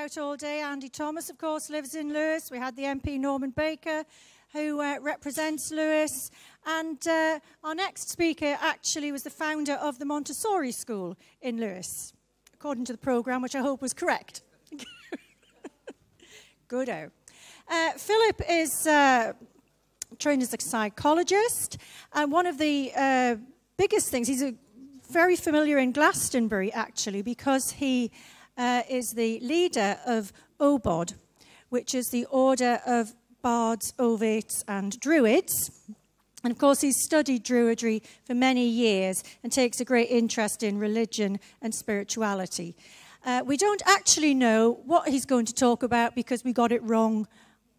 about all day. Andy Thomas, of course, lives in Lewes. We had the MP Norman Baker, who uh, represents Lewes. And uh, our next speaker actually was the founder of the Montessori School in Lewes, according to the programme, which I hope was correct. Goodo. Uh, Philip is uh, trained as a psychologist, and one of the uh, biggest things, he's a, very familiar in Glastonbury actually, because he uh, is the leader of OBOD, which is the Order of Bards, Ovates, and Druids. And of course, he's studied Druidry for many years and takes a great interest in religion and spirituality. Uh, we don't actually know what he's going to talk about because we got it wrong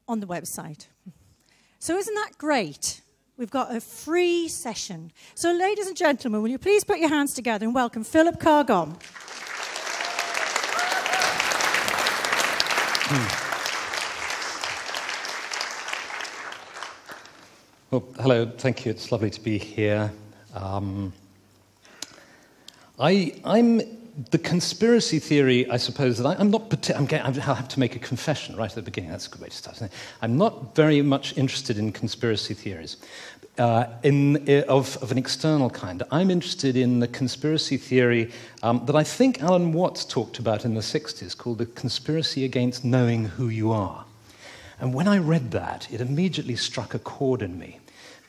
on the website. So, isn't that great? We've got a free session. So, ladies and gentlemen, will you please put your hands together and welcome Philip Carr-Gomm? Well, hello, thank you. It's lovely to be here. Um, I, I'm the conspiracy theory, I suppose, that I, am not, I'm I'll have to make a confession right at the beginning. That's a good way to start. I'm not very much interested in conspiracy theories uh, in, uh, of, of, an external kind. I'm interested in the conspiracy theory um, that I think Alan Watts talked about in the 60s called the conspiracy against knowing who you are. And when I read that, it immediately struck a chord in me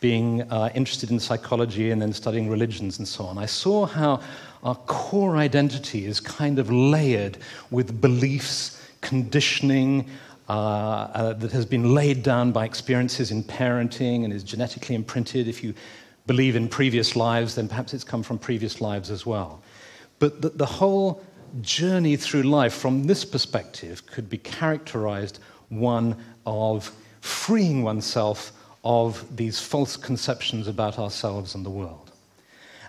being uh, interested in psychology and then studying religions and so on, I saw how our core identity is kind of layered with beliefs, conditioning, uh, uh, that has been laid down by experiences in parenting and is genetically imprinted. If you believe in previous lives, then perhaps it's come from previous lives as well. But the, the whole journey through life from this perspective could be characterized one of freeing oneself of these false conceptions about ourselves and the world.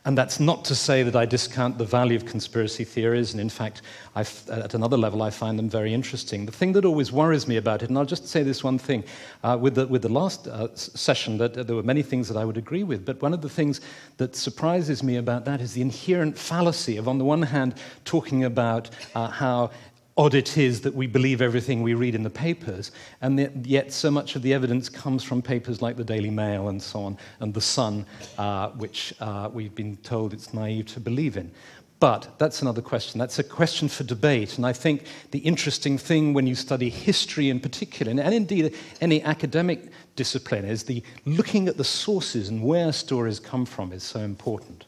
And that's not to say that I discount the value of conspiracy theories, and in fact, at another level, I find them very interesting. The thing that always worries me about it, and I'll just say this one thing uh, with, the, with the last uh, session, that uh, there were many things that I would agree with, but one of the things that surprises me about that is the inherent fallacy of, on the one hand, talking about uh, how odd it is that we believe everything we read in the papers, and yet so much of the evidence comes from papers like the Daily Mail and so on, and The Sun, uh, which uh, we've been told it's naive to believe in. But that's another question. That's a question for debate. And I think the interesting thing when you study history in particular, and indeed any academic discipline, is the looking at the sources and where stories come from is so important.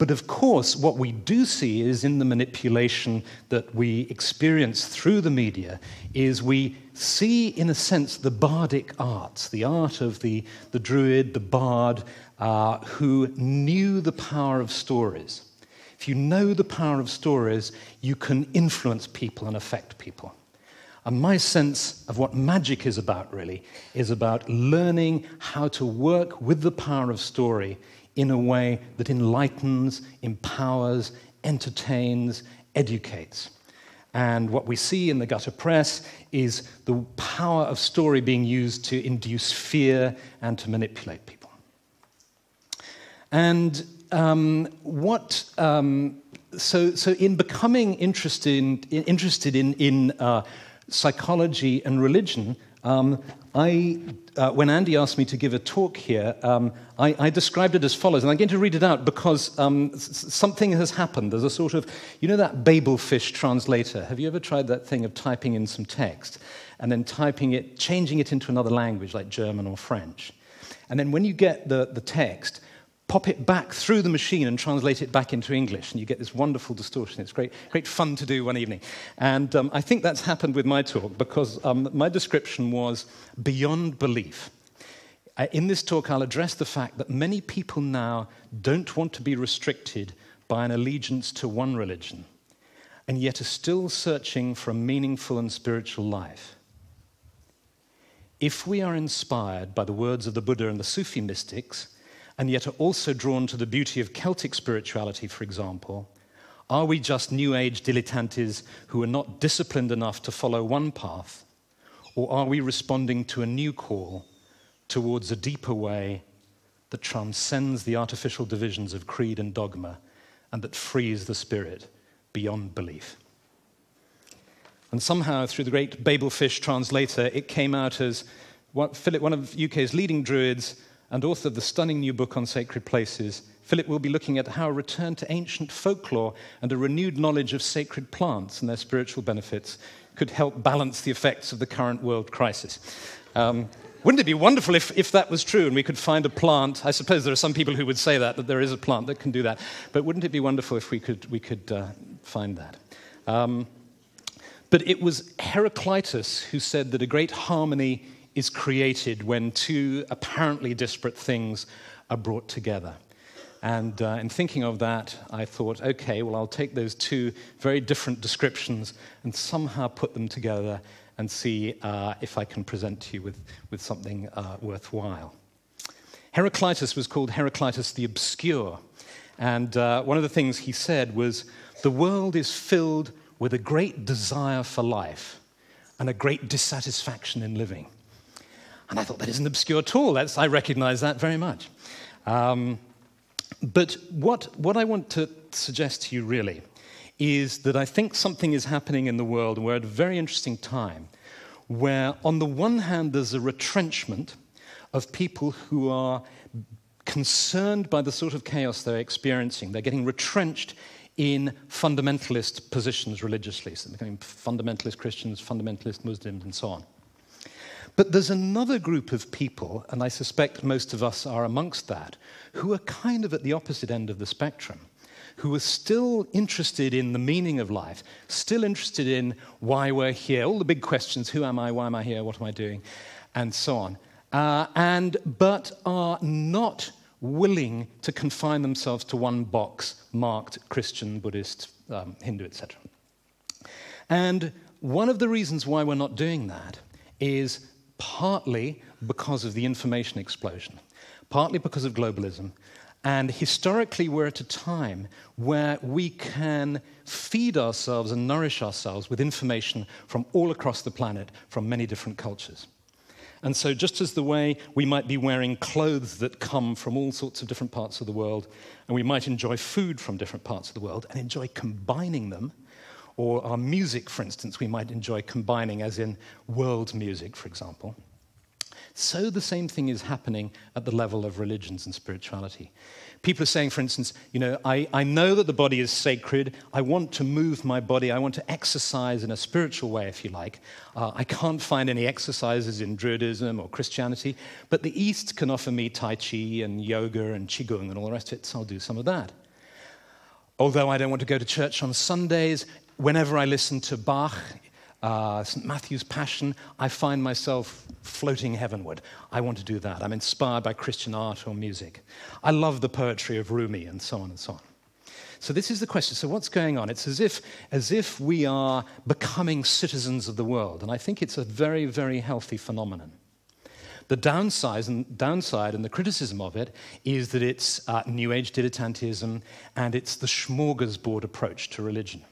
But of course, what we do see is in the manipulation that we experience through the media, is we see, in a sense, the bardic arts, the art of the, the druid, the bard, uh, who knew the power of stories. If you know the power of stories, you can influence people and affect people. And my sense of what magic is about, really, is about learning how to work with the power of story in a way that enlightens, empowers, entertains, educates. And what we see in the gutter press is the power of story being used to induce fear and to manipulate people. And um, what, um, so, so in becoming interested in, interested in, in uh, psychology and religion, um, I, uh, when Andy asked me to give a talk here, um, I, I, described it as follows, and I'm going to read it out because um, something has happened. There's a sort of, you know, that Babelfish translator. Have you ever tried that thing of typing in some text and then typing it, changing it into another language like German or French? And then when you get the, the text, pop it back through the machine and translate it back into English, and you get this wonderful distortion. It's great, great fun to do one evening. And um, I think that's happened with my talk because um, my description was beyond belief. Uh, in this talk, I'll address the fact that many people now don't want to be restricted by an allegiance to one religion, and yet are still searching for a meaningful and spiritual life. If we are inspired by the words of the Buddha and the Sufi mystics, and yet are also drawn to the beauty of Celtic spirituality, for example? Are we just New Age dilettantes who are not disciplined enough to follow one path? Or are we responding to a new call towards a deeper way that transcends the artificial divisions of creed and dogma and that frees the spirit beyond belief? And somehow, through the great Babelfish translator, it came out as one of UK's leading druids and author of the stunning new book on sacred places, Philip will be looking at how a return to ancient folklore and a renewed knowledge of sacred plants and their spiritual benefits could help balance the effects of the current world crisis. Um, wouldn't it be wonderful if, if that was true and we could find a plant? I suppose there are some people who would say that, that there is a plant that can do that. But wouldn't it be wonderful if we could, we could uh, find that? Um, but it was Heraclitus who said that a great harmony is created when two apparently disparate things are brought together. And uh, in thinking of that, I thought, okay, well, I'll take those two very different descriptions and somehow put them together and see uh, if I can present to you with, with something uh, worthwhile. Heraclitus was called Heraclitus the Obscure. And uh, one of the things he said was, The world is filled with a great desire for life and a great dissatisfaction in living. And I thought that isn't obscure at all. That's, I recognize that very much. Um, but what, what I want to suggest to you really is that I think something is happening in the world, and we're at a very interesting time, where on the one hand there's a retrenchment of people who are concerned by the sort of chaos they're experiencing. They're getting retrenched in fundamentalist positions religiously, so becoming fundamentalist Christians, fundamentalist Muslims, and so on. But there's another group of people, and I suspect most of us are amongst that, who are kind of at the opposite end of the spectrum, who are still interested in the meaning of life, still interested in why we're here, all the big questions who am I, why am I here, what am I doing, and so on, uh, and, but are not willing to confine themselves to one box marked Christian, Buddhist, um, Hindu, etc. And one of the reasons why we're not doing that is partly because of the information explosion, partly because of globalism. And historically, we're at a time where we can feed ourselves and nourish ourselves with information from all across the planet, from many different cultures. And so, just as the way we might be wearing clothes that come from all sorts of different parts of the world, and we might enjoy food from different parts of the world and enjoy combining them, or our music, for instance, we might enjoy combining, as in world music, for example. So the same thing is happening at the level of religions and spirituality. People are saying, for instance, you know, I, I know that the body is sacred. I want to move my body. I want to exercise in a spiritual way, if you like. Uh, I can't find any exercises in Druidism or Christianity, but the East can offer me Tai Chi and yoga and Qigong and all the rest of it, so I'll do some of that. Although I don't want to go to church on Sundays, whenever I listen to Bach, uh, St. Matthew's Passion, I find myself floating heavenward. I want to do that. I'm inspired by Christian art or music. I love the poetry of Rumi and so on and so on. So this is the question. So what's going on? It's as if, as if we are becoming citizens of the world. And I think it's a very, very healthy phenomenon. The downside and, downside and the criticism of it is that it's uh, New Age dilettantism and it's the smorgasbord approach to religion.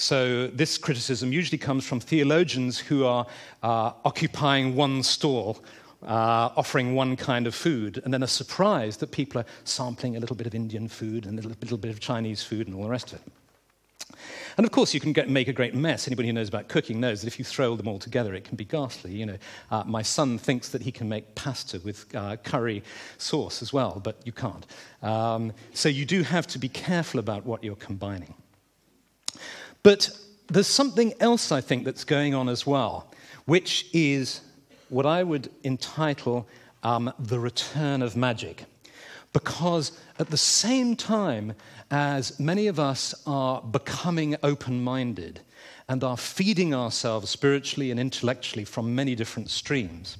So, this criticism usually comes from theologians who are uh, occupying one stall, uh, offering one kind of food, and then are surprised that people are sampling a little bit of Indian food and a little, little bit of Chinese food and all the rest of it. And of course, you can get, make a great mess. Anybody who knows about cooking knows that if you throw them all together, it can be ghastly. You know, uh, my son thinks that he can make pasta with uh, curry sauce as well, but you can't. Um, so you do have to be careful about what you're combining. But there's something else I think that's going on as well, which is what I would entitle um, the return of magic. Because at the same time as many of us are becoming open minded and are feeding ourselves spiritually and intellectually from many different streams,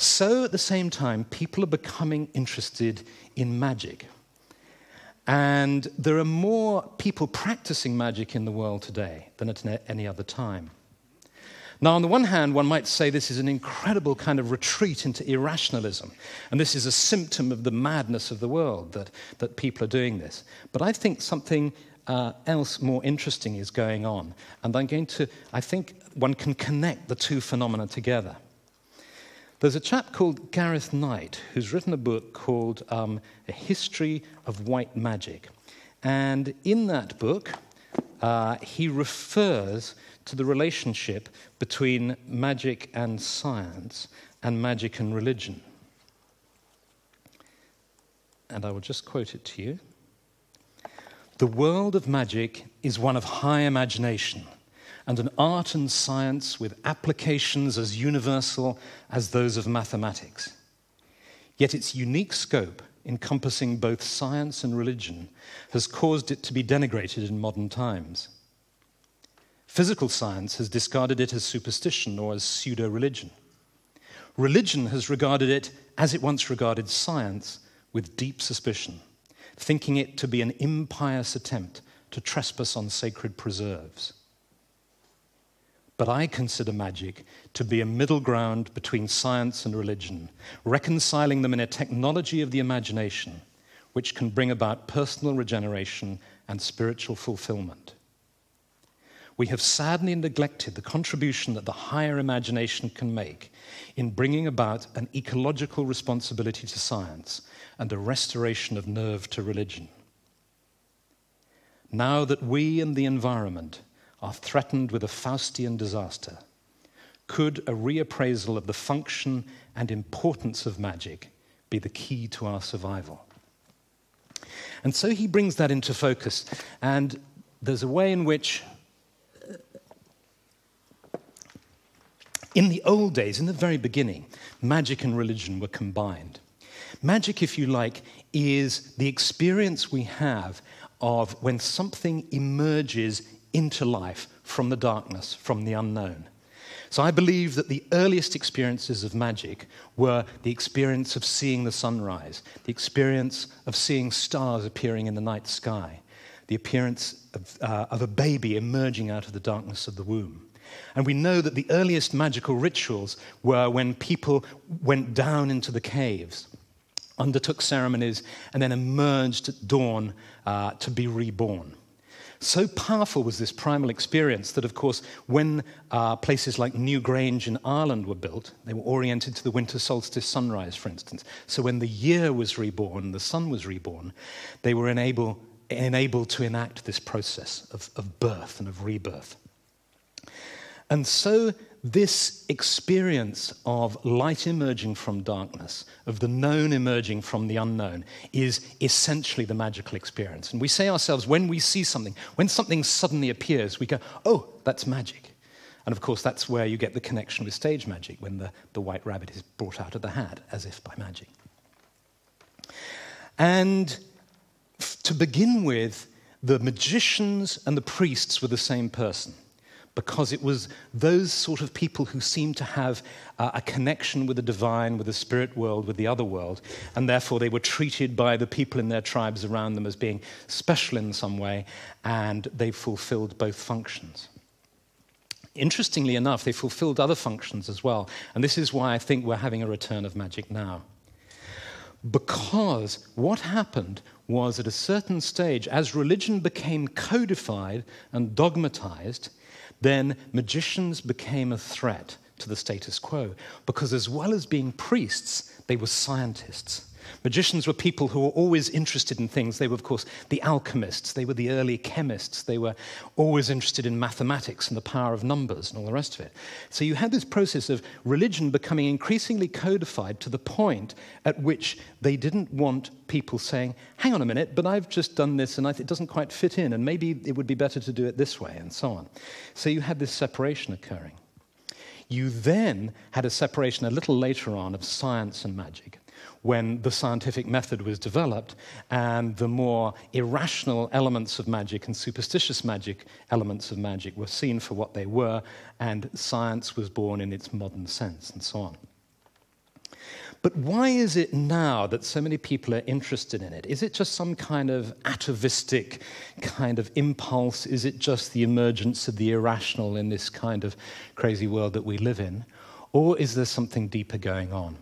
so at the same time, people are becoming interested in magic. And there are more people practicing magic in the world today than at any other time. Now, on the one hand, one might say this is an incredible kind of retreat into irrationalism, and this is a symptom of the madness of the world that, that people are doing this. But I think something uh, else more interesting is going on, and I'm going to, I think one can connect the two phenomena together. There's a chap called Gareth Knight who's written a book called um, A History of White Magic. And in that book, uh, he refers to the relationship between magic and science and magic and religion. And I will just quote it to you. The world of magic is one of high imagination and an art and science with applications as universal as those of mathematics. Yet its unique scope, encompassing both science and religion, has caused it to be denigrated in modern times. Physical science has discarded it as superstition or as pseudo religion. Religion has regarded it as it once regarded science with deep suspicion, thinking it to be an impious attempt to trespass on sacred preserves. But I consider magic to be a middle ground between science and religion, reconciling them in a technology of the imagination which can bring about personal regeneration and spiritual fulfillment we have sadly neglected the contribution that the higher imagination can make in bringing about an ecological responsibility to science and a restoration of nerve to religion. Now that we and the environment are threatened with a Faustian disaster, could a reappraisal of the function and importance of magic be the key to our survival? And so he brings that into focus. And there's a way in which In the old days, in the very beginning, magic and religion were combined. Magic, if you like, is the experience we have of when something emerges into life from the darkness, from the unknown. So I believe that the earliest experiences of magic were the experience of seeing the sunrise, the experience of seeing stars appearing in the night sky, the appearance of, uh, of a baby emerging out of the darkness of the womb. And we know that the earliest magical rituals were when people went down into the caves, undertook ceremonies, and then emerged at dawn uh, to be reborn. So powerful was this primal experience that, of course, when uh, places like Newgrange in Ireland were built, they were oriented to the winter solstice sunrise, for instance. So when the year was reborn, the sun was reborn, they were enable, enabled to enact this process of, of birth and of rebirth. And so, this experience of light emerging from darkness, of the known emerging from the unknown, is essentially the magical experience. And we say ourselves, when we see something, when something suddenly appears, we go, oh, that's magic. And of course, that's where you get the connection with stage magic, when the, the white rabbit is brought out of the hat, as if by magic. And to begin with, the magicians and the priests were the same person because it was those sort of people who seemed to have uh, a connection with the divine, with the spirit world, with the other world, and therefore they were treated by the people in their tribes around them as being special in some way, and they fulfilled both functions. Interestingly enough, they fulfilled other functions as well, and this is why I think we're having a return of magic now. Because what happened was at a certain stage, as religion became codified and dogmatized, then magicians became a threat to the status quo because, as well as being priests, they were scientists. Magicians were people who were always interested in things. They were, of course, the alchemists, they were the early chemists, they were always interested in mathematics and the power of numbers and all the rest of it. So you had this process of religion becoming increasingly codified to the point at which they didn't want people saying, hang on a minute, but I've just done this and it doesn't quite fit in, and maybe it would be better to do it this way, and so on. So you had this separation occurring. You then had a separation a little later on of science and magic when the scientific method was developed and the more irrational elements of magic and superstitious magic elements of magic were seen for what they were, and science was born in its modern sense, and so on. But why is it now that so many people are interested in it? Is it just some kind of atavistic kind of impulse? Is it just the emergence of the irrational in this kind of crazy world that we live in? Or is there something deeper going on?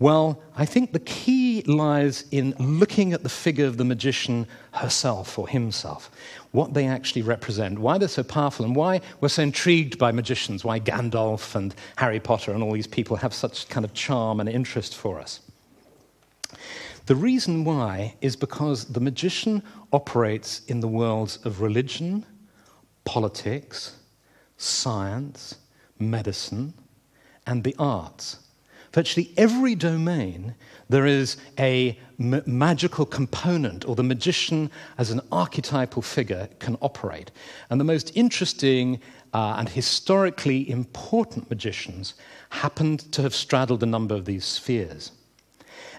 Well, I think the key lies in looking at the figure of the magician herself or himself, what they actually represent, why they're so powerful, and why we're so intrigued by magicians, why Gandalf and Harry Potter and all these people have such kind of charm and interest for us. The reason why is because the magician operates in the worlds of religion, politics, science, medicine, and the arts. Virtually every domain, there is a m- magical component, or the magician as an archetypal figure can operate. And the most interesting uh, and historically important magicians happened to have straddled a number of these spheres.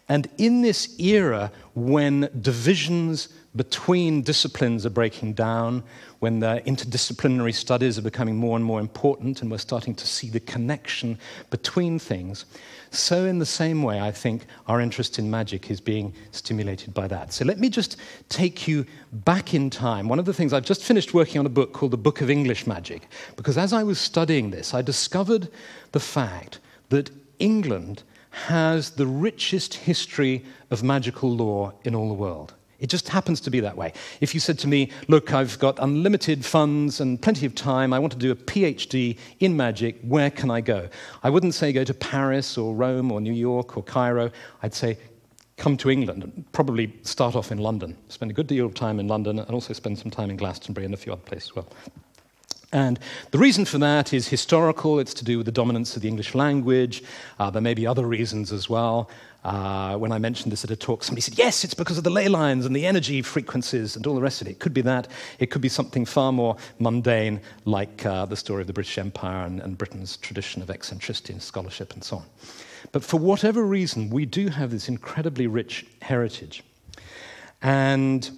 And in this era, when divisions between disciplines are breaking down, when the interdisciplinary studies are becoming more and more important, and we're starting to see the connection between things. So, in the same way, I think our interest in magic is being stimulated by that. So, let me just take you back in time. One of the things I've just finished working on a book called The Book of English Magic, because as I was studying this, I discovered the fact that England has the richest history of magical lore in all the world. It just happens to be that way. If you said to me, Look, I've got unlimited funds and plenty of time, I want to do a PhD in magic, where can I go? I wouldn't say go to Paris or Rome or New York or Cairo. I'd say come to England and probably start off in London. Spend a good deal of time in London and also spend some time in Glastonbury and a few other places as well. And the reason for that is historical. It's to do with the dominance of the English language. Uh, there may be other reasons as well. Uh, when I mentioned this at a talk, somebody said, yes, it's because of the ley lines and the energy frequencies and all the rest of it. It could be that. It could be something far more mundane, like uh, the story of the British Empire and, and Britain's tradition of eccentricity and scholarship and so on. But for whatever reason, we do have this incredibly rich heritage. And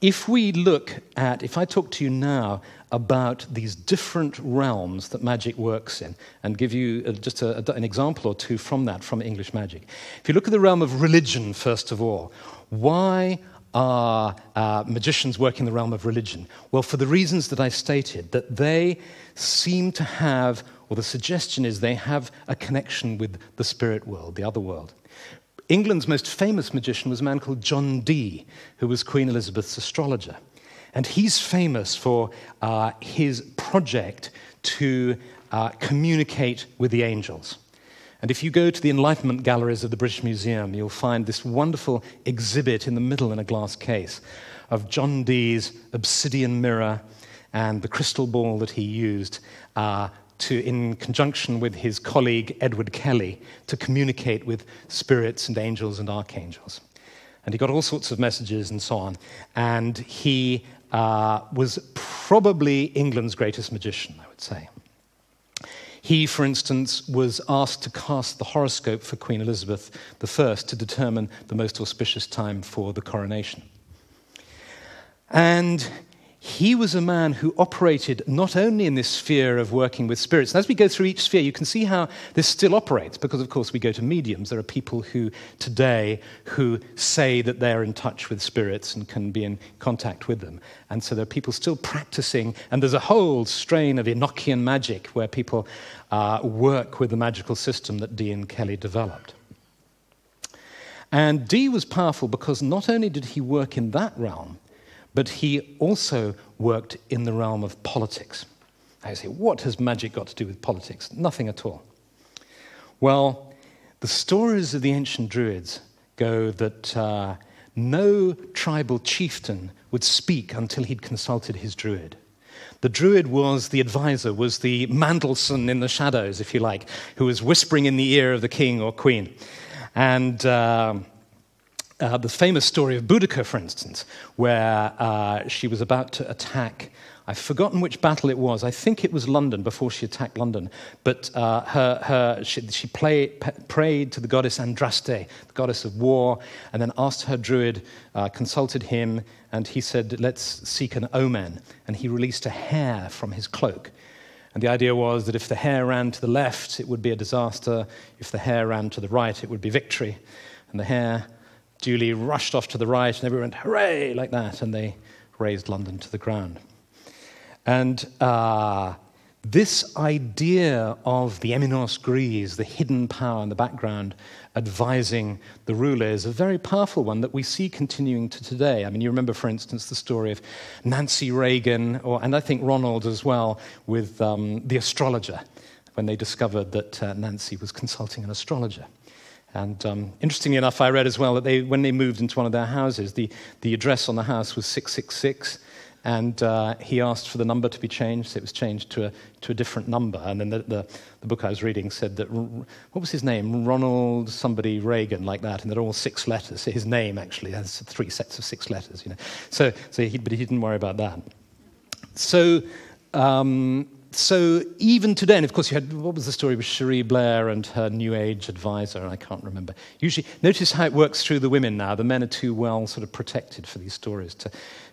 if we look at, if I talk to you now about these different realms that magic works in and give you uh, just a, an example or two from that, from English magic. If you look at the realm of religion, first of all, why are uh, magicians work in the realm of religion? Well, for the reasons that I stated, that they seem to have, or the suggestion is they have a connection with the spirit world, the other world. England's most famous magician was a man called John Dee, who was Queen Elizabeth's astrologer. And he's famous for uh, his project to uh, communicate with the angels. And if you go to the Enlightenment galleries of the British Museum, you'll find this wonderful exhibit in the middle in a glass case of John Dee's obsidian mirror and the crystal ball that he used uh, to, in conjunction with his colleague Edward Kelly, to communicate with spirits and angels and archangels. And he got all sorts of messages and so on. And he uh, was probably England's greatest magician, I would say. He, for instance, was asked to cast the horoscope for Queen Elizabeth I to determine the most auspicious time for the coronation. And he was a man who operated not only in this sphere of working with spirits. And as we go through each sphere, you can see how this still operates, because of course we go to mediums. There are people who today who say that they're in touch with spirits and can be in contact with them. And so there are people still practicing, and there's a whole strain of Enochian magic where people uh, work with the magical system that Dee and Kelly developed. And Dee was powerful because not only did he work in that realm, but he also worked in the realm of politics. I say, what has magic got to do with politics? Nothing at all. Well, the stories of the ancient Druids go that uh, no tribal chieftain would speak until he'd consulted his Druid. The Druid was the advisor, was the Mandelson in the shadows, if you like, who was whispering in the ear of the king or queen. And. Uh, uh, the famous story of Boudica, for instance, where uh, she was about to attack. I've forgotten which battle it was. I think it was London before she attacked London. But uh, her, her, she, she play, prayed to the goddess Andraste, the goddess of war, and then asked her druid, uh, consulted him, and he said, Let's seek an omen. And he released a hare from his cloak. And the idea was that if the hare ran to the left, it would be a disaster. If the hare ran to the right, it would be victory. And the hare duly rushed off to the right, and everyone went, hooray, like that, and they razed London to the ground. And uh, this idea of the eminence grise, the hidden power in the background, advising the ruler, is a very powerful one that we see continuing to today. I mean, you remember, for instance, the story of Nancy Reagan, or, and I think Ronald as well, with um, the astrologer, when they discovered that uh, Nancy was consulting an astrologer. And um, interestingly enough, I read as well that they, when they moved into one of their houses, the, the address on the house was 666, And uh, he asked for the number to be changed, so it was changed to a, to a different number. And then the, the, the book I was reading said that, what was his name? Ronald somebody Reagan, like that, and they're all six letters. So his name actually has three sets of six letters, you know. So, so he, but he didn't worry about that. So, um, so even today, and of course you had, what was the story with Cherie Blair and her New Age advisor, I can't remember. Usually, notice how it works through the women now. The men are too well sort of protected for these stories to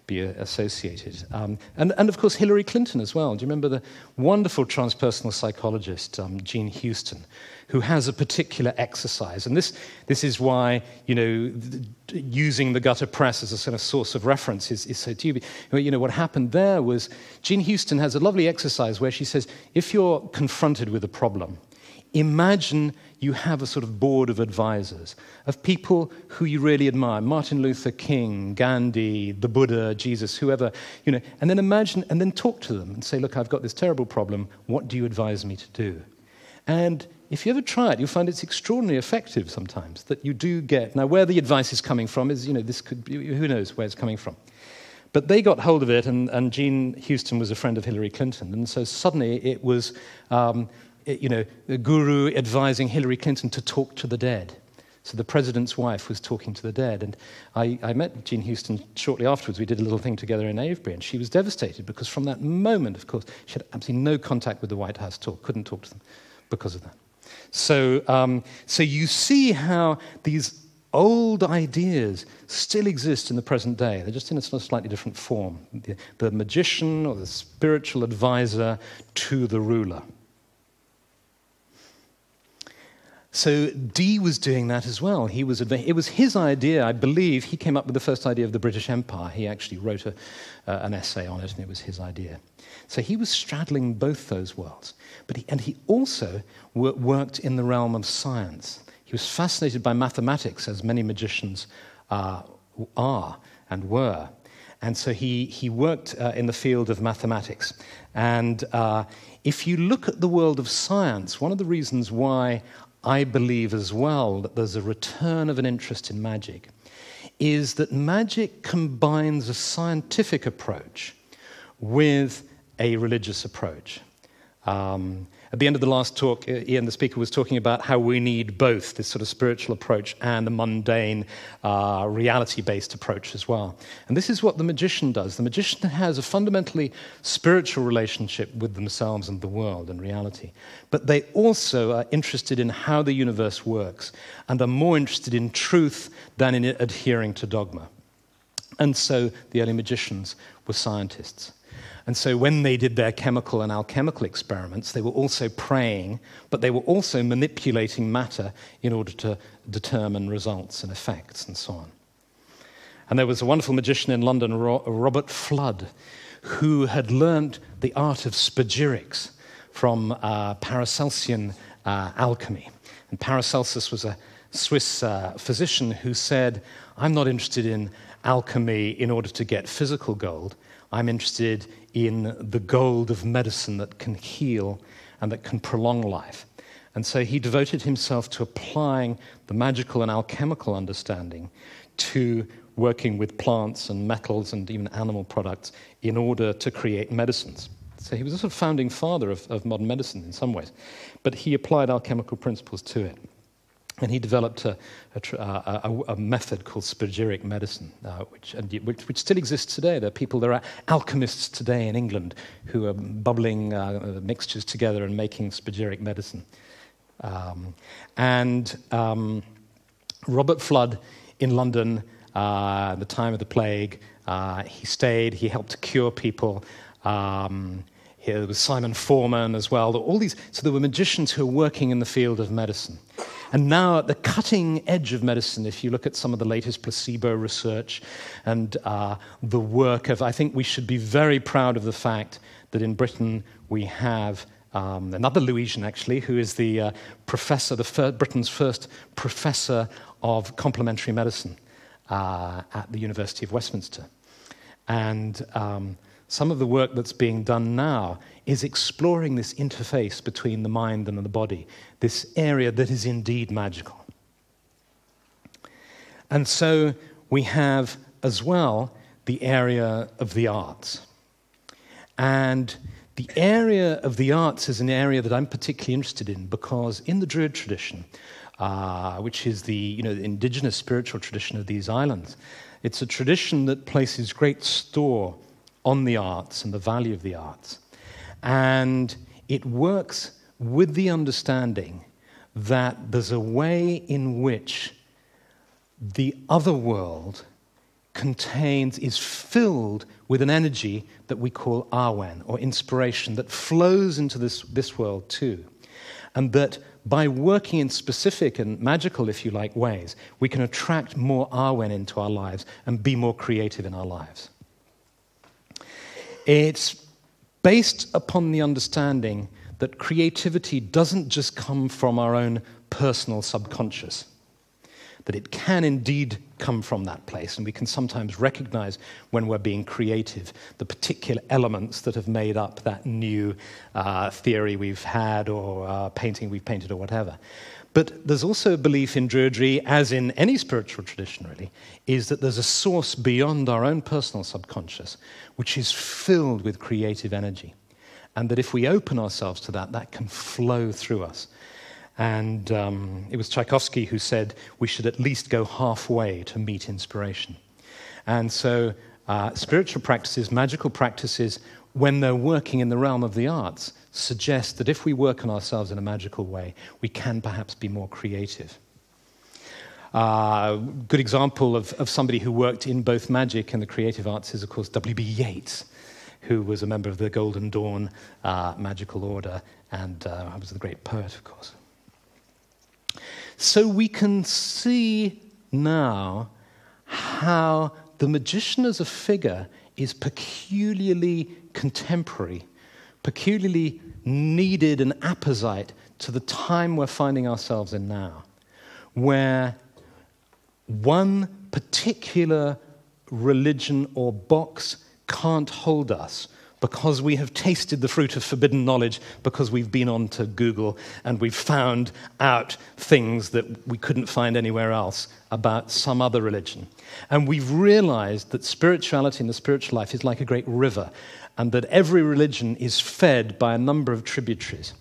be associated. Um, and, and of course, Hillary Clinton as well. Do you remember the wonderful transpersonal psychologist, um, Jean Houston, who has a particular exercise? And this, this is why, you know, using the gutter press as a sort of source of reference is, is so dubious. You know, what happened there was Jean Houston has a lovely exercise where she says, if you're confronted with a problem, imagine you have a sort of board of advisors, of people who you really admire Martin Luther King, Gandhi, the Buddha, Jesus, whoever, you know, and then imagine and then talk to them and say, Look, I've got this terrible problem. What do you advise me to do? And if you ever try it, you'll find it's extraordinarily effective sometimes that you do get. Now, where the advice is coming from is, you know, this could be, who knows where it's coming from. But they got hold of it, and, and Jean Houston was a friend of Hillary Clinton. And so suddenly it was um, you know, the guru advising Hillary Clinton to talk to the dead. So the president's wife was talking to the dead. And I, I, met Jean Houston shortly afterwards. We did a little thing together in Avebury, and she was devastated because from that moment, of course, she had absolutely no contact with the White House at all, couldn't talk to them because of that. So, um, so you see how these old ideas still exist in the present day. They're just in a slightly different form. The, the magician or the spiritual advisor to the ruler. So Dee was doing that as well. He was, it was his idea, I believe. He came up with the first idea of the British Empire. He actually wrote a, uh, an essay on it, and it was his idea. So he was straddling both those worlds. But he, and he also worked in the realm of science. He was fascinated by mathematics, as many magicians uh, are and were. And so he, he worked uh, in the field of mathematics. And uh, if you look at the world of science, one of the reasons why I believe as well that there's a return of an interest in magic, is that magic combines a scientific approach with a religious approach. Um, at the end of the last talk, uh, Ian, the speaker, was talking about how we need both this sort of spiritual approach and the mundane, uh, reality based approach as well. And this is what the magician does. The magician has a fundamentally spiritual relationship with themselves and the world and reality. But they also are interested in how the universe works and are more interested in truth than in adhering to dogma. And so the early magicians were scientists. And so when they did their chemical and alchemical experiments, they were also praying, but they were also manipulating matter in order to determine results and effects and so on. And there was a wonderful magician in London, Robert Fludd, who had learned the art of spagyrics from uh, Paracelsian uh, alchemy. And Paracelsus was a Swiss uh, physician who said, I'm not interested in alchemy in order to get physical gold. I'm interested in the gold of medicine that can heal and that can prolong life. And so he devoted himself to applying the magical and alchemical understanding to working with plants and metals and even animal products in order to create medicines. So he was a sort of founding father of, of modern medicine in some ways, but he applied alchemical principles to it. And he developed a, a, a, a method called spagyric medicine, uh, which, which, which, still exists today. There are people, there are alchemists today in England who are bubbling uh, mixtures together and making spagyric medicine. Um, and um, Robert Fludd in London, uh, the time of the plague, uh, he stayed, he helped cure people. Um, here was Simon Forman as well. All these, so there were magicians who were working in the field of medicine. And now, at the cutting edge of medicine, if you look at some of the latest placebo research and uh, the work of, I think we should be very proud of the fact that in Britain we have um, another Louisian, actually, who is the uh, professor, the fir- Britain's first professor of complementary medicine uh, at the University of Westminster. And um, some of the work that's being done now is exploring this interface between the mind and the body, this area that is indeed magical. And so we have as well the area of the arts. And the area of the arts is an area that I'm particularly interested in because in the Druid tradition, uh, which is the you know, indigenous spiritual tradition of these islands, it's a tradition that places great store on the arts and the value of the arts. And it works with the understanding that there's a way in which the other world contains, is filled with an energy that we call awen, or inspiration, that flows into this, this world too. And that by working in specific and magical, if you like, ways, we can attract more awen into our lives and be more creative in our lives. It's based upon the understanding that creativity doesn't just come from our own personal subconscious that it can indeed come from that place, and we can sometimes recognize when we're being creative the particular elements that have made up that new uh, theory we've had or uh, painting we've painted or whatever. But there's also a belief in Druidry, as in any spiritual tradition really, is that there's a source beyond our own personal subconscious which is filled with creative energy. And that if we open ourselves to that, that can flow through us. And um, it was Tchaikovsky who said we should at least go halfway to meet inspiration. And so, uh, spiritual practices, magical practices, when they're working in the realm of the arts, suggest that if we work on ourselves in a magical way, we can perhaps be more creative. A uh, good example of, of somebody who worked in both magic and the creative arts is, of course, W.B. Yeats, who was a member of the Golden Dawn uh, magical order and uh, was a great poet, of course. So we can see now how the magician as a figure is peculiarly contemporary, peculiarly needed and apposite to the time we're finding ourselves in now, where one particular religion or box can't hold us because we have tasted the fruit of forbidden knowledge, because we've been on to Google and we've found out things that we couldn't find anywhere else about some other religion. And we've realized that spirituality and the spiritual life is like a great river, and that every religion is fed by a number of tributaries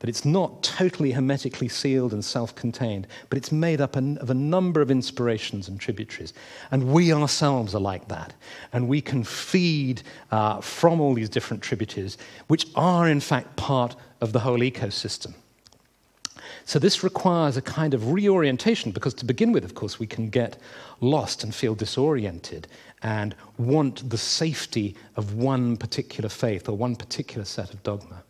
that it's not totally hermetically sealed and self contained, but it's made up of a number of inspirations and tributaries. And we ourselves are like that. And we can feed uh, from all these different tributaries, which are in fact part of the whole ecosystem. So, this requires a kind of reorientation because, to begin with, of course, we can get lost and feel disoriented and want the safety of one particular faith or one particular set of dogma.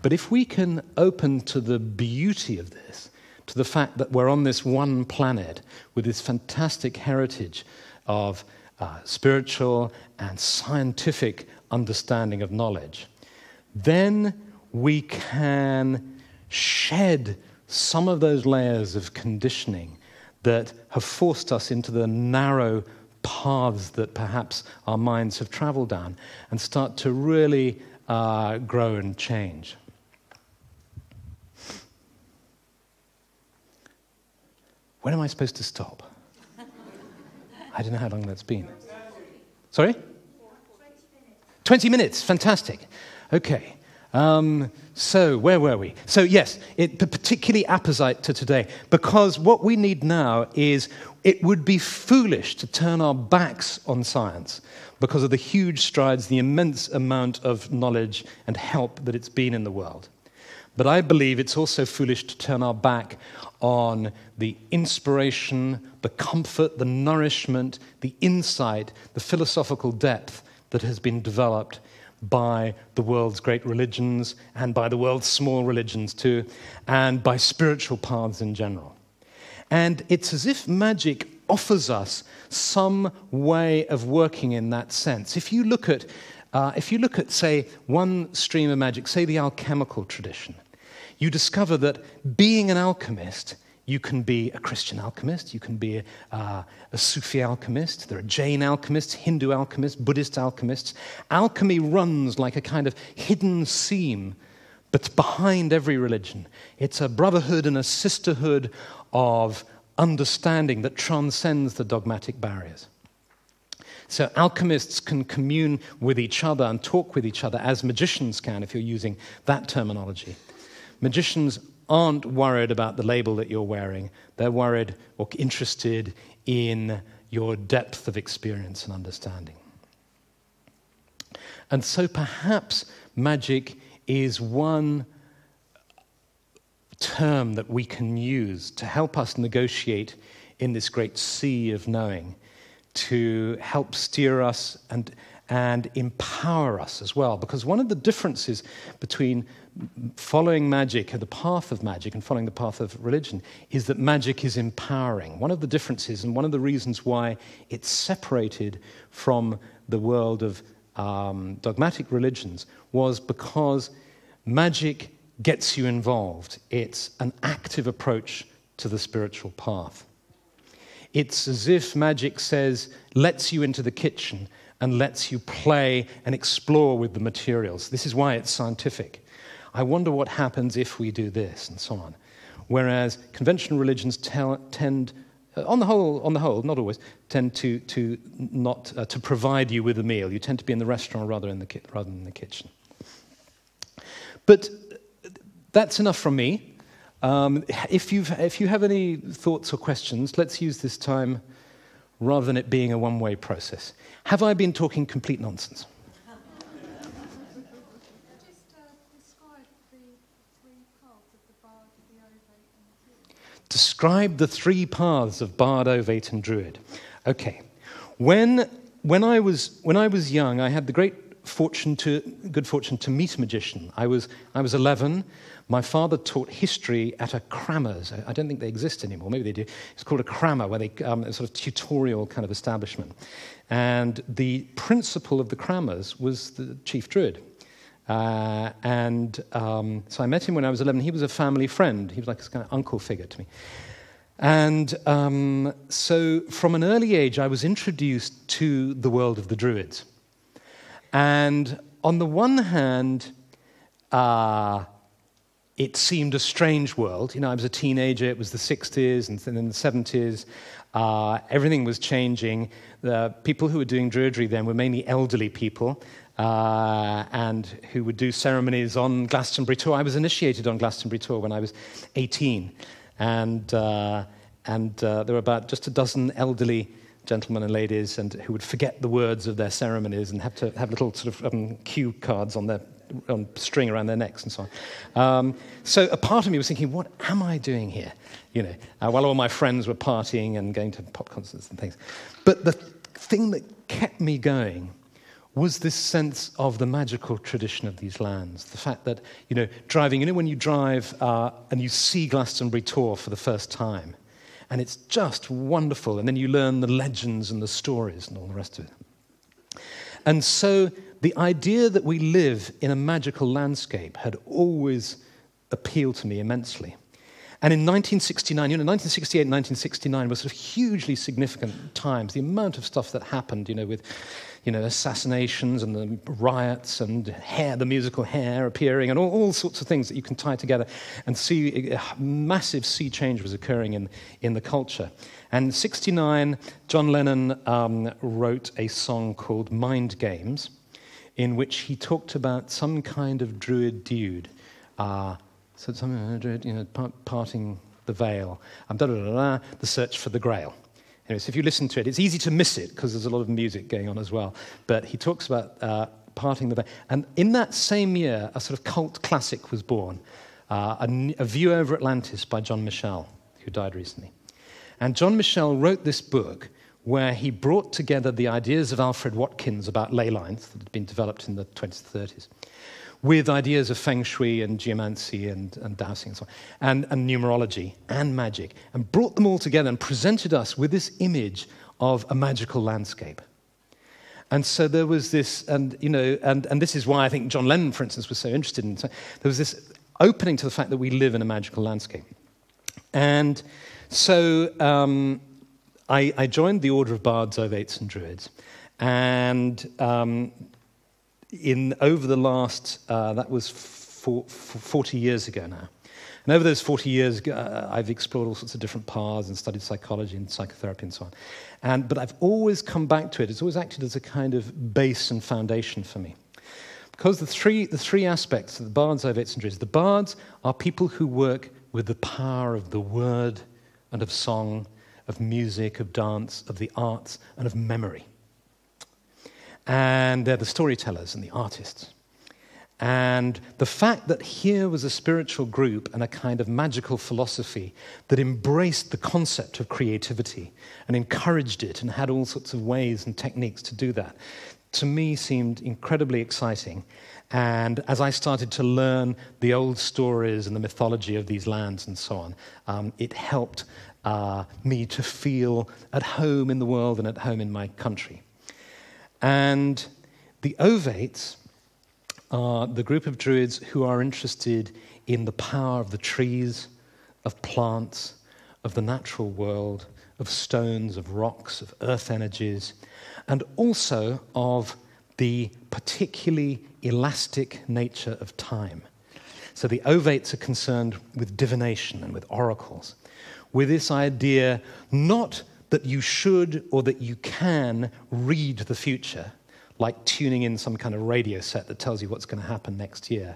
But if we can open to the beauty of this, to the fact that we're on this one planet with this fantastic heritage of uh, spiritual and scientific understanding of knowledge, then we can shed some of those layers of conditioning that have forced us into the narrow paths that perhaps our minds have traveled down and start to really uh, grow and change. When am I supposed to stop? I don't know how long that's been. Sorry? 20 minutes. Fantastic. Okay. Um, so, where were we? So, yes, it, particularly apposite to today, because what we need now is it would be foolish to turn our backs on science because of the huge strides, the immense amount of knowledge and help that it's been in the world. But I believe it's also foolish to turn our back on the inspiration, the comfort, the nourishment, the insight, the philosophical depth that has been developed by the world's great religions and by the world's small religions too, and by spiritual paths in general. And it's as if magic offers us some way of working in that sense. If you look at, uh, if you look at, say, one stream of magic, say the alchemical tradition, you discover that being an alchemist, you can be a Christian alchemist, you can be a, uh, a Sufi alchemist, there are Jain alchemists, Hindu alchemists, Buddhist alchemists. Alchemy runs like a kind of hidden seam but behind every religion. It's a brotherhood and a sisterhood of understanding that transcends the dogmatic barriers. So alchemists can commune with each other and talk with each other as magicians can, if you're using that terminology. Magicians aren't worried about the label that you're wearing, they're worried or interested in your depth of experience and understanding. And so perhaps magic is one term that we can use to help us negotiate in this great sea of knowing, to help steer us and, and empower us as well. Because one of the differences between following magic, the path of magic, and following the path of religion is that magic is empowering. One of the differences, and one of the reasons why it's separated from the world of um, dogmatic religions, was because magic gets you involved. It's an active approach to the spiritual path. It's as if magic says, lets you into the kitchen and lets you play and explore with the materials. This is why it's scientific. I wonder what happens if we do this, and so on. Whereas conventional religions tell, tend, uh, on the whole, on the whole, not always, tend to, to not uh, to provide you with a meal. You tend to be in the restaurant rather, in the ki- rather than the kitchen. But that's enough from me. Um, if, if you have any thoughts or questions, let's use this time rather than it being a one way process. Have I been talking complete nonsense? Describe the three paths of Bard, Ovate, and Druid. Okay. When, when, I was, when I was young, I had the great fortune to, good fortune to meet a magician. I was, I was 11. My father taught history at a Crammers. I don't think they exist anymore. Maybe they do. It's called a Crammer, where they um, a sort of tutorial kind of establishment. And the principal of the Crammers was the chief druid. Uh, and um, so I met him when I was 11. He was a family friend. He was like a kind of uncle figure to me. And um, so from an early age, I was introduced to the world of the Druids. And on the one hand, uh, it seemed a strange world. You know, I was a teenager, it was the 60s and then the 70s. Uh, everything was changing. The people who were doing druidry then were mainly elderly people uh, and who would do ceremonies on Glastonbury Tor. I was initiated on Glastonbury Tor when I was 18. And, uh, and uh, there were about just a dozen elderly gentlemen and ladies and who would forget the words of their ceremonies and have to have little sort of um, cue cards on their on string around their necks and so on. Um, so a part of me was thinking, what am I doing here? You know, uh, while all my friends were partying and going to pop concerts and things. But the thing that kept me going was this sense of the magical tradition of these lands. The fact that, you know, driving, you know, when you drive uh, and you see Glastonbury Tor for the first time, and it's just wonderful, and then you learn the legends and the stories and all the rest of it. And so the idea that we live in a magical landscape had always appealed to me immensely. And in 1969, you know, 1968 and 1969 were sort of hugely significant times. The amount of stuff that happened, you know, with, you know, assassinations and the riots and hair, the musical hair appearing and all, all sorts of things that you can tie together and see a massive sea change was occurring in, in the culture. And in 69, John Lennon um, wrote a song called Mind Games in which he talked about some kind of druid dude. Uh, so something, you know, parting the veil, um, da, da, da, the search for the grail. So if you listen to it, it's easy to miss it because there's a lot of music going on as well. But he talks about uh, parting the veil. And in that same year, a sort of cult classic was born, uh, a, a View Over Atlantis by John Michell, who died recently. And John Michell wrote this book where he brought together the ideas of Alfred Watkins about ley lines that had been developed in the 20s and 30s with ideas of feng shui and geomancy and, and dowsing and so on, and, and numerology and magic, and brought them all together and presented us with this image of a magical landscape. And so there was this, and you know, and, and this is why I think John Lennon, for instance, was so interested in. There was this opening to the fact that we live in a magical landscape. And so um, I, I, joined the Order of Bards, Ovates, and Druids. And um, in, over the last, uh, that was for, for 40 years ago now. And over those 40 years, uh, I've explored all sorts of different paths and studied psychology and psychotherapy and so on. And, but I've always come back to it. It's always acted as a kind of base and foundation for me. Because the three, the three aspects of the bards, and druids, the bards are people who work with the power of the word and of song, of music, of dance, of the arts, and of memory. And they're the storytellers and the artists. And the fact that here was a spiritual group and a kind of magical philosophy that embraced the concept of creativity and encouraged it and had all sorts of ways and techniques to do that, to me seemed incredibly exciting. And as I started to learn the old stories and the mythology of these lands and so on, um, it helped uh, me to feel at home in the world and at home in my country. And the Ovates are the group of Druids who are interested in the power of the trees, of plants, of the natural world, of stones, of rocks, of earth energies, and also of the particularly elastic nature of time. So the Ovates are concerned with divination and with oracles, with this idea not that you should or that you can read the future like tuning in some kind of radio set that tells you what's going to happen next year,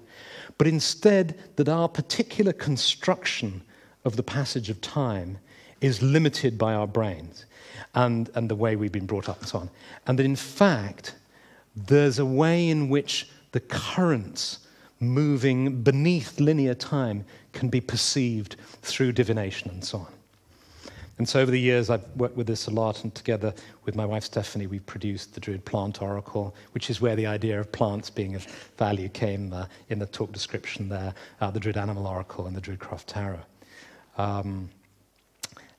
but instead that our particular construction of the passage of time is limited by our brains and, and the way we've been brought up and so on. And that in fact, there's a way in which the currents moving beneath linear time can be perceived through divination and so on. And so over the years, I've worked with this a lot, and together with my wife Stephanie, we've produced the Druid Plant Oracle, which is where the idea of plants being of value came uh, in the talk description there, uh, the Druid Animal Oracle, and the Druidcraft Tarot. Um,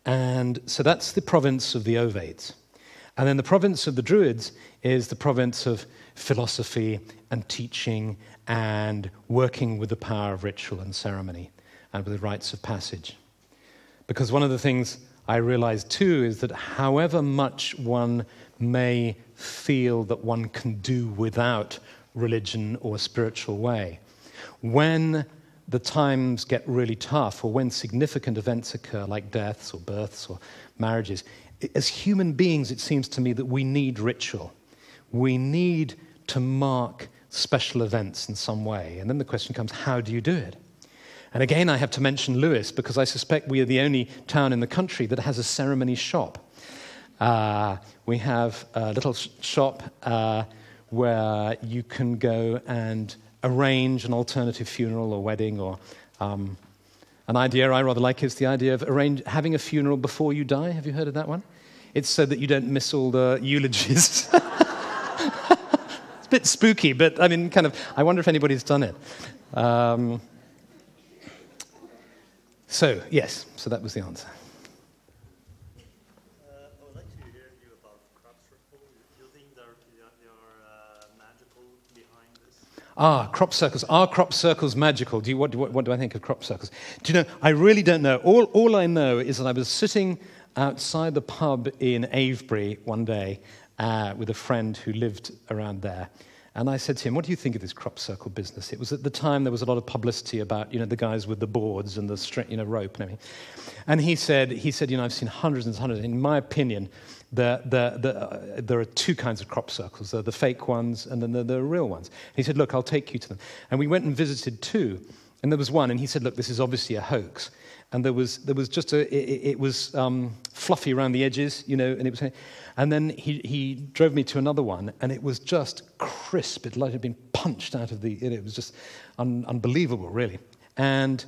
and so that's the province of the Ovates. And then the province of the Druids is the province of philosophy and teaching and working with the power of ritual and ceremony and with the rites of passage. Because one of the things I realize too is that however much one may feel that one can do without religion or spiritual way, when the times get really tough or when significant events occur, like deaths or births or marriages, as human beings, it seems to me that we need ritual. We need to mark special events in some way. And then the question comes how do you do it? And again, I have to mention Lewes because I suspect we are the only town in the country that has a ceremony shop. Uh, we have a little shop uh, where you can go and arrange an alternative funeral or wedding or um, an idea I rather like is the idea of arrange, having a funeral before you die. Have you heard of that one? It's so that you don't miss all the eulogies. it's a bit spooky, but I mean, kind of, I wonder if anybody's done it. Um, so, yes, so that was the answer. Ah, crop circles. Are crop circles magical? Do you, what, what, what, do I think of crop circles? Do you know, I really don't know. All, all I know is that I was sitting outside the pub in Avebury one day uh, with a friend who lived around there. And I said to him, What do you think of this crop circle business? It was at the time there was a lot of publicity about you know, the guys with the boards and the string, you know, rope and everything. And he said, he said, You know, I've seen hundreds and hundreds. In my opinion, the, the, the, uh, there are two kinds of crop circles there are the fake ones and then there are the real ones. And he said, Look, I'll take you to them. And we went and visited two. And there was one, and he said, Look, this is obviously a hoax and there was, there was just a, it, it was um, fluffy around the edges, you know, and it was, and then he, he drove me to another one, and it was just crisp. It like had been punched out of the, it was just un, unbelievable, really. And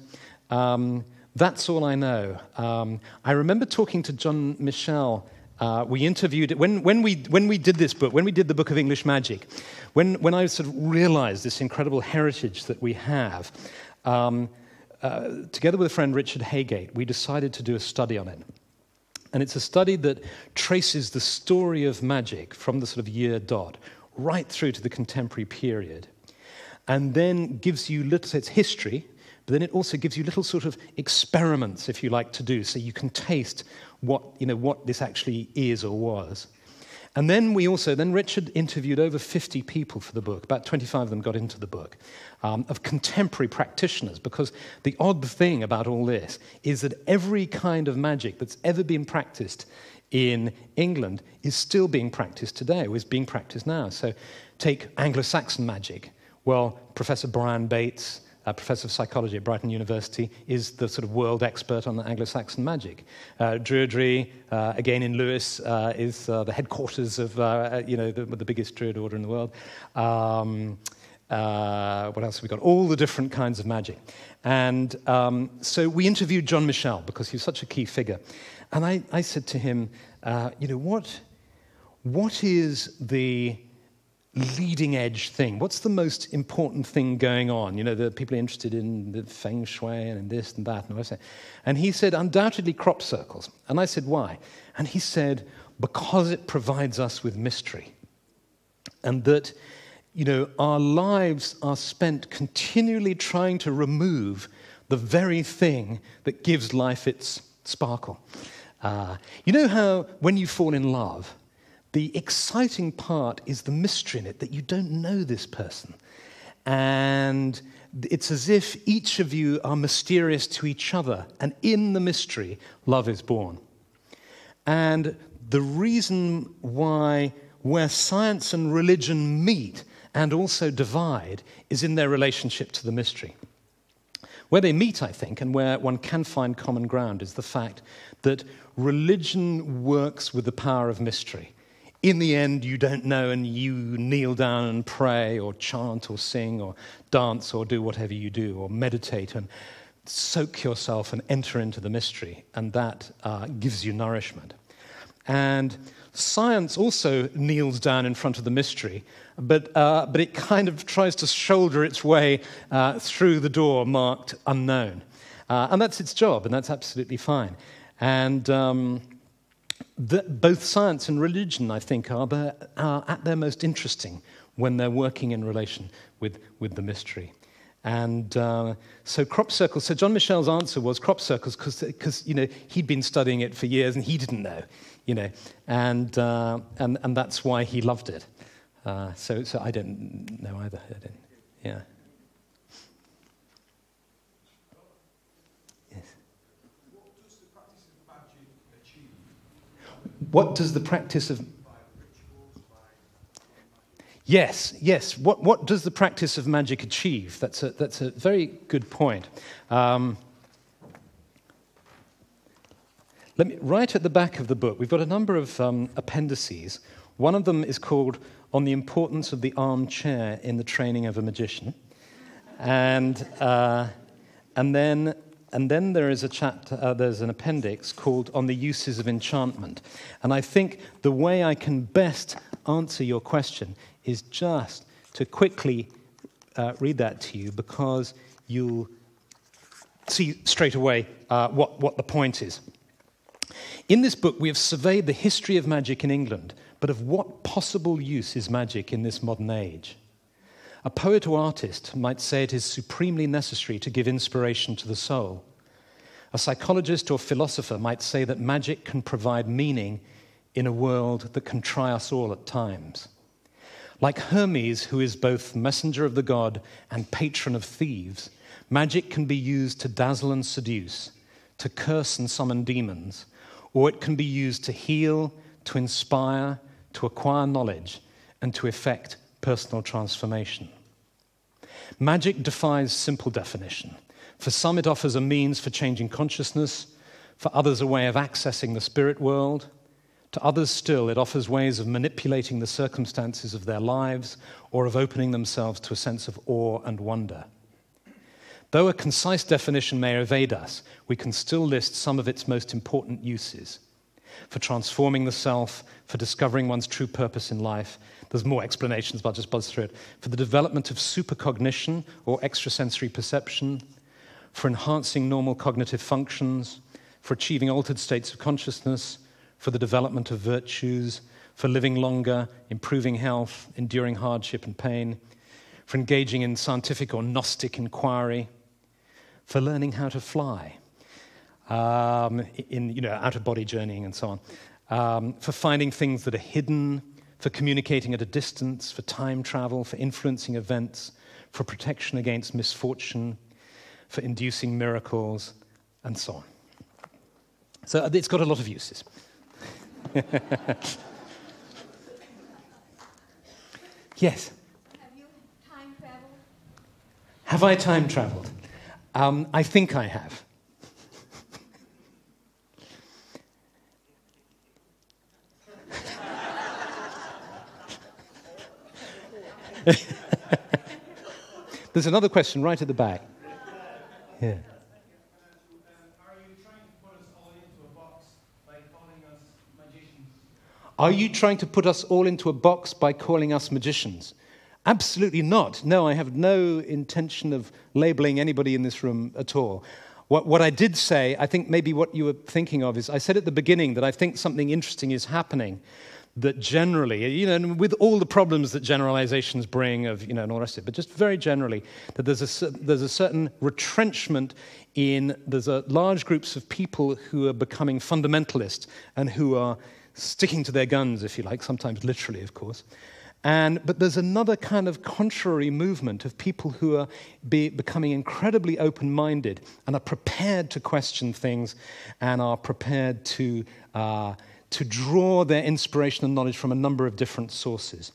um, that's all I know. Um, I remember talking to John Michell. Uh, we interviewed when, when, we, when we did this book, when we did the book of English magic, when, when I sort of realized this incredible heritage that we have. Um, uh, together with a friend, Richard Heygate, we decided to do a study on it. And it's a study that traces the story of magic from the sort of year dot right through to the contemporary period. And then gives you little, it's history, but then it also gives you little sort of experiments, if you like, to do, so you can taste what, you know, what this actually is or was. And then we also, then Richard interviewed over 50 people for the book. About 25 of them got into the book, um, of contemporary practitioners, because the odd thing about all this is that every kind of magic that's ever been practiced in England is still being practiced today, or is being practiced now. So take Anglo Saxon magic. Well, Professor Brian Bates, a professor of psychology at Brighton University, is the sort of world expert on the Anglo-Saxon magic. Uh, Druidry, uh, again in Lewes, uh, is uh, the headquarters of uh, you know the, the, biggest Druid order in the world. Um, uh, what else have we got? All the different kinds of magic. And um, so we interviewed John Michell because he was such a key figure. And I, I said to him, you know, what, what is the leading edge thing? What's the most important thing going on? You know, the people interested in the feng shui and this and that. And, and he said, undoubtedly crop circles. And I said, why? And he said, because it provides us with mystery. And that, you know, our lives are spent continually trying to remove the very thing that gives life its sparkle. Uh, you know how when you fall in love, the exciting part is the mystery in it that you don't know this person. And it's as if each of you are mysterious to each other, and in the mystery, love is born. And the reason why, where science and religion meet and also divide, is in their relationship to the mystery. Where they meet, I think, and where one can find common ground, is the fact that religion works with the power of mystery in the end, you don't know, and you kneel down and pray, or chant, or sing, or dance, or do whatever you do, or meditate and soak yourself and enter into the mystery, and that uh, gives you nourishment. And science also kneels down in front of the mystery, but, uh, but it kind of tries to shoulder its way uh, through the door marked unknown. Uh, and that's its job, and that's absolutely fine. And um, the, both science and religion, I think, are, are, at their most interesting when they're working in relation with, with the mystery. And uh, so crop circles, so John Michell's answer was crop circles because, you know, he'd been studying it for years and he didn't know, you know, and, uh, and, and that's why he loved it. Uh, so, so I don't know either. yeah. What does the practice of Yes, yes. What, what does the practice of magic achieve? That's a, that's a very good point. Um, let me, right at the back of the book, we've got a number of um, appendices. One of them is called On the Importance of the Armchair in the Training of a Magician. And, uh, and then and then there is a chapter, uh, there's an appendix called On the Uses of Enchantment. And I think the way I can best answer your question is just to quickly uh, read that to you because you'll see straight away uh, what, what the point is. In this book, we have surveyed the history of magic in England, but of what possible use is magic in this modern age? A poet or artist might say it is supremely necessary to give inspiration to the soul. A psychologist or philosopher might say that magic can provide meaning in a world that can try us all at times. Like Hermes, who is both messenger of the god and patron of thieves, magic can be used to dazzle and seduce, to curse and summon demons, or it can be used to heal, to inspire, to acquire knowledge, and to effect personal transformation. Magic defies simple definition. For some, it offers a means for changing consciousness, for others, a way of accessing the spirit world. To others, still, it offers ways of manipulating the circumstances of their lives or of opening themselves to a sense of awe and wonder. Though a concise definition may evade us, we can still list some of its most important uses for transforming the self, for discovering one's true purpose in life, there's more explanations, but I'll just buzz through it. For the development of supercognition or extrasensory perception, for enhancing normal cognitive functions, for achieving altered states of consciousness, for the development of virtues, for living longer, improving health, enduring hardship and pain, for engaging in scientific or Gnostic inquiry, for learning how to fly, um, in you know, out of body journeying and so on. um, for finding things that are hidden, for communicating at a distance, for time travel, for influencing events, for protection against misfortune, for inducing miracles, and so on. So it's got a lot of uses. yes? Have you time traveled? Have I time traveled? Um, I think I have. There's another question right at the back. Yeah. Are you trying to put us all into a box by calling us magicians? Absolutely not. No, I have no intention of labeling anybody in this room at all. What, what I did say, I think maybe what you were thinking of is I said at the beginning that I think something interesting is happening that generally, you know, with all the problems that generalizations bring of, you know, and all the rest of it, but just very generally, that there's a, there's a certain retrenchment in, there's a large groups of people who are becoming fundamentalist and who are sticking to their guns, if you like, sometimes literally, of course. And, but there's another kind of contrary movement of people who are be, becoming incredibly open minded and are prepared to question things and are prepared to, uh, to draw their inspiration and knowledge from a number of different sources.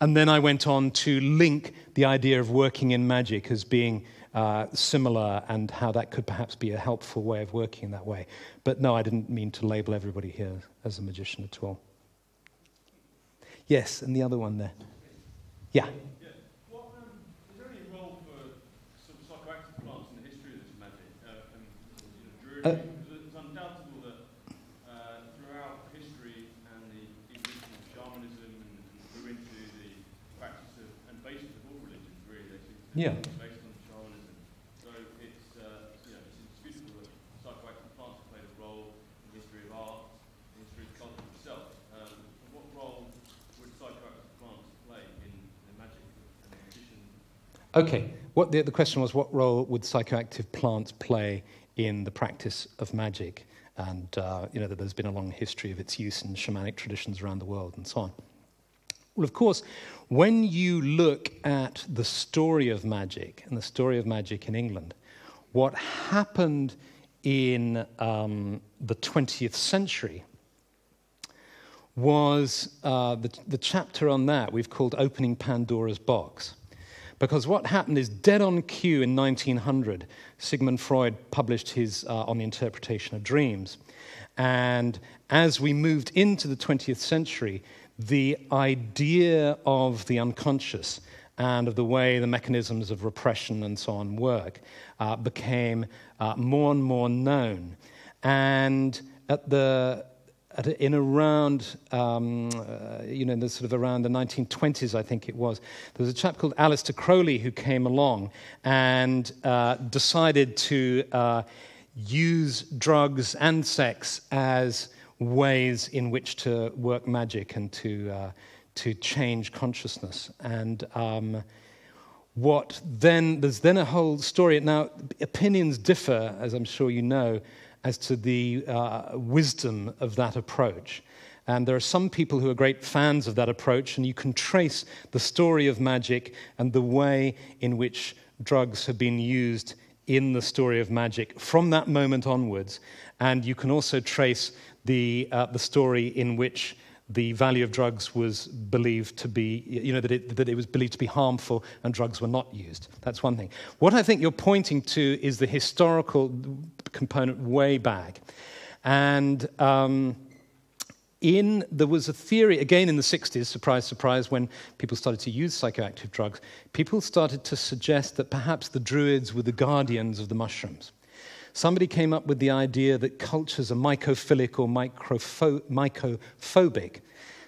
And then I went on to link the idea of working in magic as being uh, similar and how that could perhaps be a helpful way of working in that way. But no, I didn't mean to label everybody here as a magician at all. Yes, and the other one there. Yeah. Is there any role for some psychoactive plants in the history of this magic? Uh, it's undoubtable that uh, throughout history and the evolution of shamanism and grew into the practice of, and basis of all religions, really, they seem to Yeah. be based on shamanism. So it's, uh, you know, it's indisputable that psychoactive plants have played a role in the history of art, in the history of culture itself. Um, what role would psychoactive plants play in the magic and the magician Okay. What the, the question was what role would psychoactive plants play in the practice of magic? And, uh, you know, there's been a long history of its use in shamanic traditions around the world and so on. Well, of course, when you look at the story of magic and the story of magic in England, what happened in um, the 20th century was uh, the, the chapter on that we've called Opening Pandora's Box. Because what happened is, dead on cue in 1900, Sigmund Freud published his uh, On the Interpretation of Dreams. And as we moved into the 20th century, the idea of the unconscious and of the way the mechanisms of repression and so on work uh, became uh, more and more known. And at the at, in around, um, uh, you know, in the sort of around the 1920s, I think it was, there was a chap called Aleister Crowley who came along and uh, decided to uh, use drugs and sex as ways in which to work magic and to, uh, to change consciousness. And um, what then, there's then a whole story. Now, opinions differ, as I'm sure you know, as to the uh, wisdom of that approach. And there are some people who are great fans of that approach, and you can trace the story of magic and the way in which drugs have been used in the story of magic from that moment onwards. And you can also trace the, uh, the story in which the value of drugs was believed to be, you know, that it, that it was believed to be harmful and drugs were not used. That's one thing. What I think you're pointing to is the historical component way back. And um, in, there was a theory, again in the 60s, surprise, surprise, when people started to use psychoactive drugs, people started to suggest that perhaps the Druids were the guardians of the mushrooms. Somebody came up with the idea that cultures are mycophilic or mycophobic.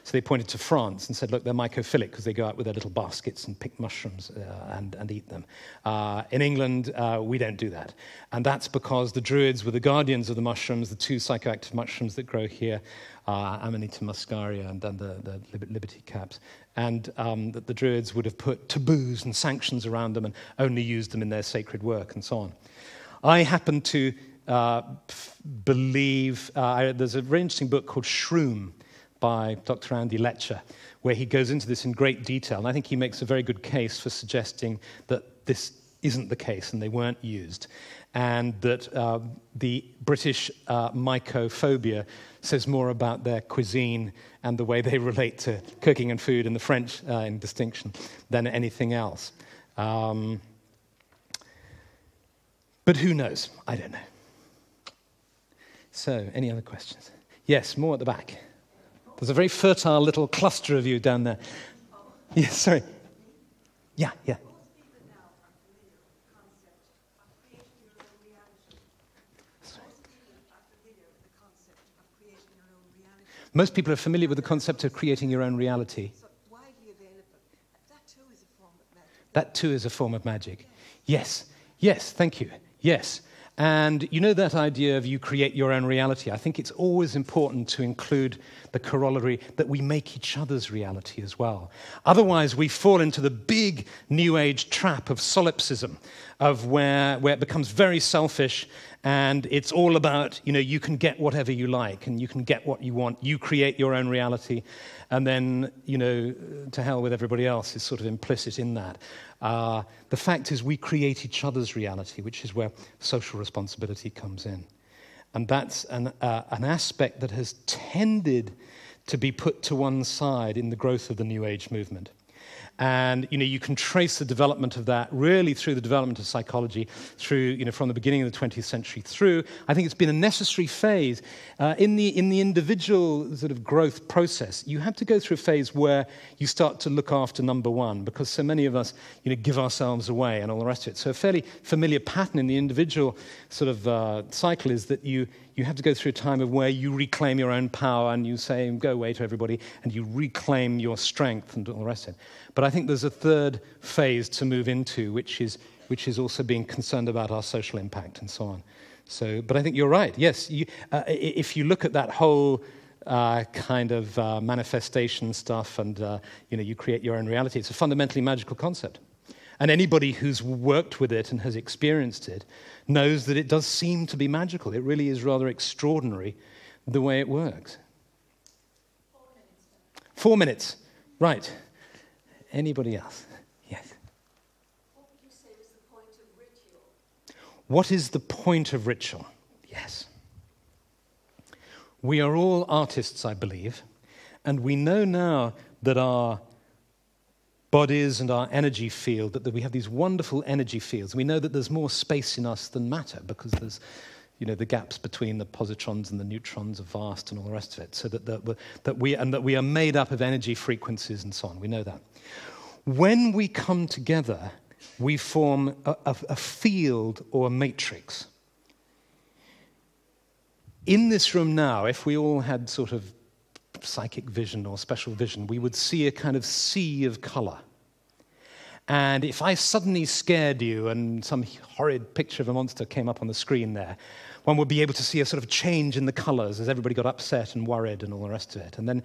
So they pointed to France and said, look, they're mycophilic because they go out with their little baskets and pick mushrooms uh, and, and eat them. Uh, in England, uh, we don't do that. And that's because the Druids were the guardians of the mushrooms, the two psychoactive mushrooms that grow here, uh, Amanita muscaria and, then the, the liberty caps. And um, that the Druids would have put taboos and sanctions around them and only used them in their sacred work and so on. I happen to uh, believe, uh, there's a very interesting book called Shroom by Dr. Andy Letcher, where he goes into this in great detail. And I think he makes a very good case for suggesting that this isn't the case and they weren't used. And that uh, the British uh, mycophobia says more about their cuisine and the way they relate to cooking and food and the French uh, in distinction than anything else. Um, but who knows? I don't know. So, any other questions? Yes, more at the back. There's a very fertile little cluster of you down there. Yes, sorry. Yeah, yeah. Most people are familiar with the concept of creating your own reality. That too is a form of magic. Yes, yes, thank you. Yes. And you know that idea of you create your own reality? I think it's always important to include the corollary that we make each other's reality as well. Otherwise, we fall into the big New Age trap of solipsism, of where, where it becomes very selfish and it's all about, you know, you can get whatever you like and you can get what you want. You create your own reality. And then, you know, to hell with everybody else is sort of implicit in that. Uh, the fact is, we create each other's reality, which is where social responsibility comes in. And that's an, uh, an aspect that has tended to be put to one side in the growth of the New Age movement. And you know, you can trace the development of that really through the development of psychology, through you know, from the beginning of the 20th century through. I think it's been a necessary phase uh, in the in the individual sort of growth process. You have to go through a phase where you start to look after number one, because so many of us you know give ourselves away and all the rest of it. So a fairly familiar pattern in the individual sort of uh, cycle is that you you have to go through a time of where you reclaim your own power and you say, go away to everybody, and you reclaim your strength and all the rest of it. But I think there's a third phase to move into, which is, which is also being concerned about our social impact and so on. So, but I think you're right. Yes, you, uh, if you look at that whole uh, kind of uh, manifestation stuff and uh, you know, you create your own reality, it's a fundamentally magical concept. And anybody who's worked with it and has experienced it knows that it does seem to be magical. It really is rather extraordinary the way it works. Four minutes. Right. Anybody else? Yes. What would you say was the point of ritual? What is the point of ritual? Yes. We are all artists, I believe, and we know now that our bodies and our energy field, that, we have these wonderful energy fields. We know that there's more space in us than matter because there's, you know, the gaps between the positrons and the neutrons are vast and all the rest of it. So that, that, that we, and that we are made up of energy frequencies and so on. We know that. When we come together, we form a, a, a field or a matrix. In this room now, if we all had sort of psychic vision or special vision, we would see a kind of sea of color. And if I suddenly scared you and some horrid picture of a monster came up on the screen there, one would be able to see a sort of change in the colors as everybody got upset and worried and all the rest of it. And then,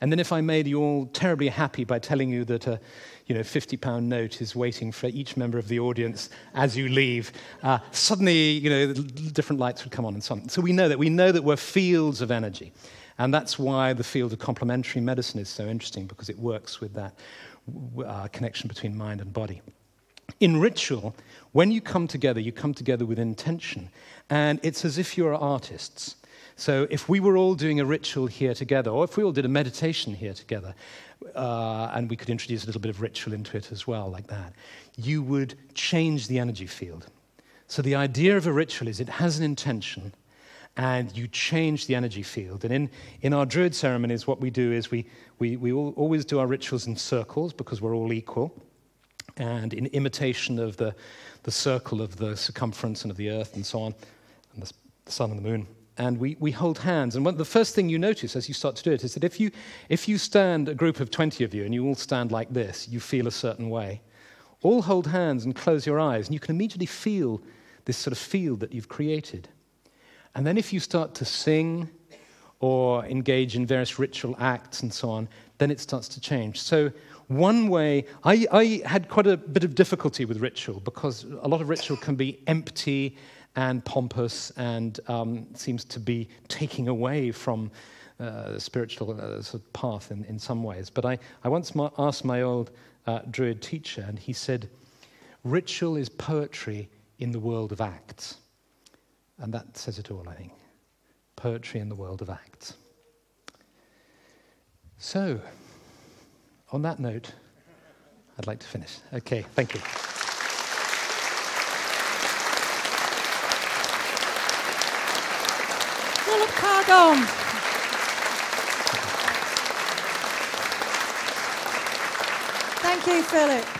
and then if I made you all terribly happy by telling you that a you know, 50 pound note is waiting for each member of the audience as you leave, uh, suddenly you know, different lights would come on and so on. So we know that. We know that we're fields of energy. And that's why the field of complementary medicine is so interesting because it works with that uh, connection between mind and body. In ritual, when you come together, you come together with intention, and it's as if you're artists. So, if we were all doing a ritual here together, or if we all did a meditation here together, uh, and we could introduce a little bit of ritual into it as well, like that, you would change the energy field. So, the idea of a ritual is it has an intention, and you change the energy field. And in, in our Druid ceremonies, what we do is we, we, we all, always do our rituals in circles because we're all equal, and in imitation of the, the circle of the circumference and of the earth and so on, and the, the sun and the moon. And we, we hold hands. And the first thing you notice as you start to do it is that if you, if you stand a group of 20 of you and you all stand like this, you feel a certain way. All hold hands and close your eyes, and you can immediately feel this sort of field that you've created. And then if you start to sing or engage in various ritual acts and so on, then it starts to change. So one way, I, I, had quite a bit of difficulty with ritual because a lot of ritual can be empty and pompous and um, seems to be taking away from uh, the spiritual uh, sort of path in, in some ways. But I, I once ma- asked my old uh, Druid teacher, and he said, Ritual is poetry in the world of acts. And that says it all, I think. Poetry in the world of acts. So, on that note, I'd like to finish. Okay, thank you. Philip Carr-Gomm. Thank you, Philip.